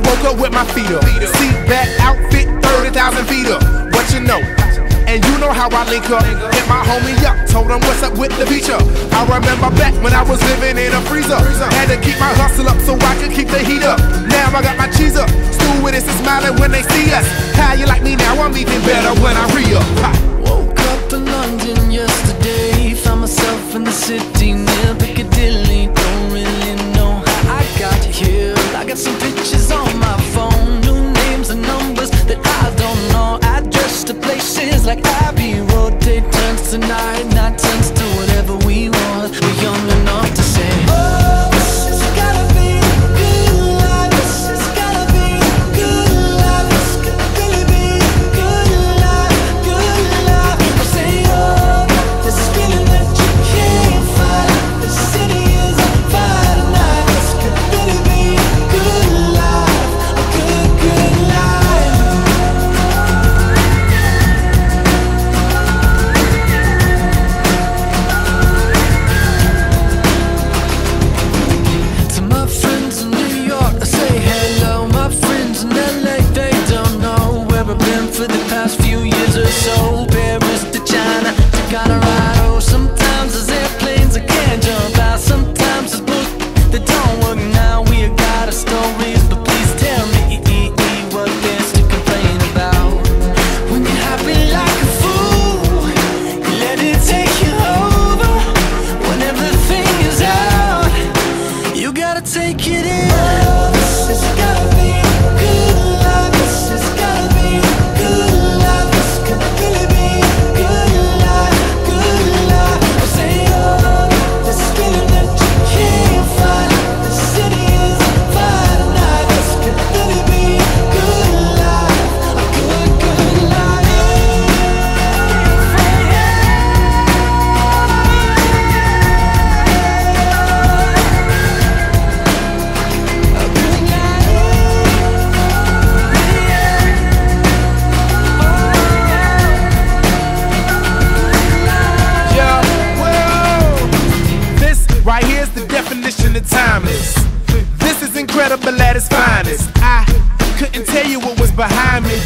I woke up with my feet up. Seat back outfit, 30,000 feet up. What you know? And you know how I link up. Hit my homie up, told him what's up with the feature. I remember back when I was living in a freezer. Had to keep my hustle up so I could keep the heat up. Now I got my cheese up. Stew with us and smiling when they see us. How you like me now? I'm even better when I re up. Woke up in London yesterday. timeless. This is incredible at its finest. I couldn't tell you what was behind me.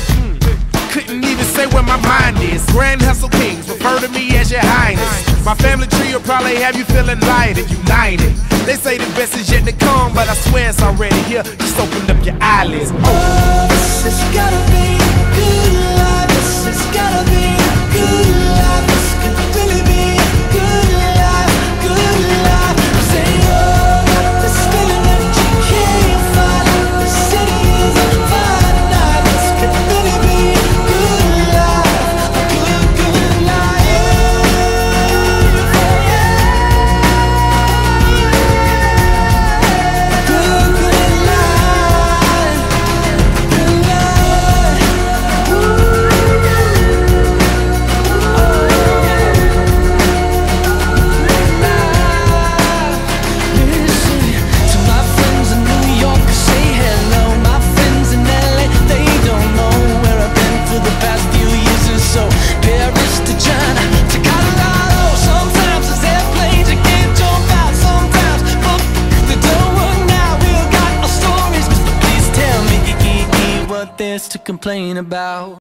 Couldn't even say where my mind is. Grand Hustle Kings, refer to me as your highness. My family tree will probably have you feeling light united. They say the best is yet to come, but I swear it's already here. Just open up your eyelids. Oh, oh this has gotta be good. this to complain about.